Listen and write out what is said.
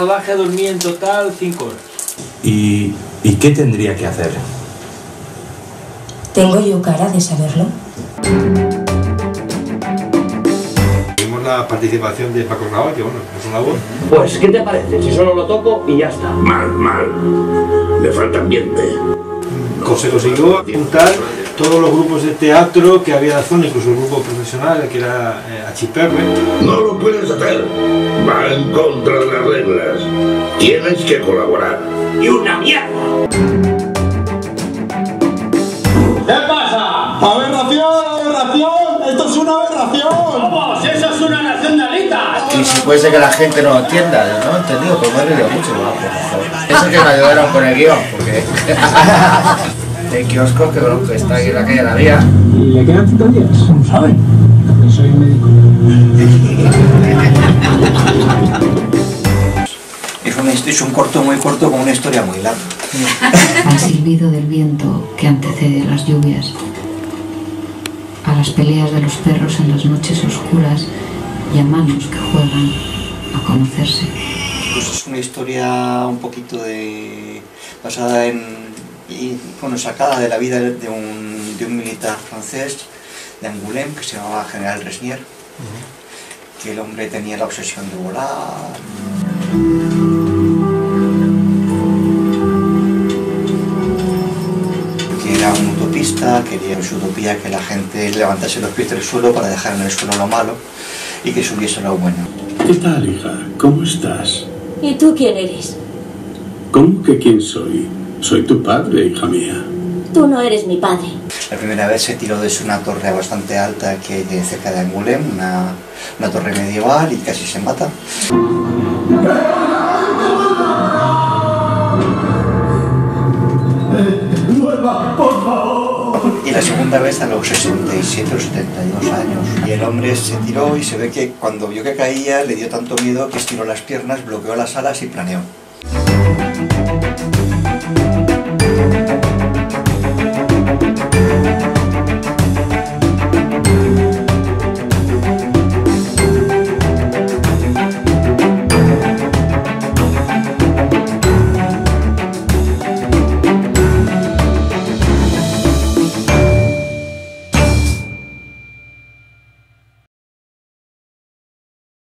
a dormir en total 5 horas. ¿Y, ¿Y qué tendría que hacer? ¿Tengo yo cara de saberlo? Tuvimos la participación de Paco Raval, que bueno, es una voz. Pues, ¿qué te parece? Si solo lo toco y ya está. Mal, mal. Le falta ambiente. Se consiguió juntar todos los grupos de teatro que había en la zona, incluso el grupo profesional, que era eh, Achiperre. No lo puedes hacer. Va en contra de las reglas. Tienes que colaborar. ¡Y una mierda! ¿Qué pasa? ¡Aberración, aberración! ¡Esto es una aberración! ¡Vamos! ¡Eso es una nación de alitas! Y si puede ser que la gente no lo entienda, no he entendido, pues me he reído mucho, va, por favor. Eso que me ayudaron con el guion, porque... el kiosco que, bueno, que está aquí en la calle de la vía. ¿Y le quedan cinco días? ¿Cómo saben? Porque soy médico. Es un, es un corto muy corto con una historia muy larga. al silbido del viento que antecede a las lluvias, a las peleas de los perros en las noches oscuras y a manos que juegan a conocerse. Pues es una historia un poquito de basada en y bueno, sacada de la vida de un, de un militar francés de Angoulême que se llamaba General Resnier, que el hombre tenía la obsesión de volar. que era un utopista, quería en su utopía que la gente levantase los pies del suelo para dejar en el suelo lo malo y que subiese lo bueno. ¿Qué tal, hija? ¿Cómo estás? ¿Y tú quién eres? ¿Cómo que quién soy? Soy tu padre, hija mía. Tú no eres mi padre. La primera vez se tiró desde una torre bastante alta que hay cerca de Angoulême, una, una torre medieval y casi se mata. Y la segunda vez a los 67 o 72 años. Y el hombre se tiró y se ve que cuando vio que caía le dio tanto miedo que estiró las piernas, bloqueó las alas y planeó. Müzik